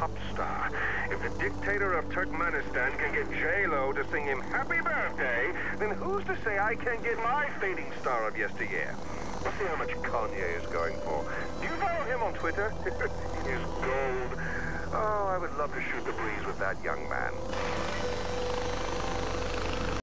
pop star. If the dictator of Turkmenistan can get J-Lo to sing him happy birthday, then who's to say I can't get my fading star of yesteryear? Let's see how much Kanye is going for. Do you follow him on Twitter? He's gold. Oh, I would love to shoot the breeze with that young man.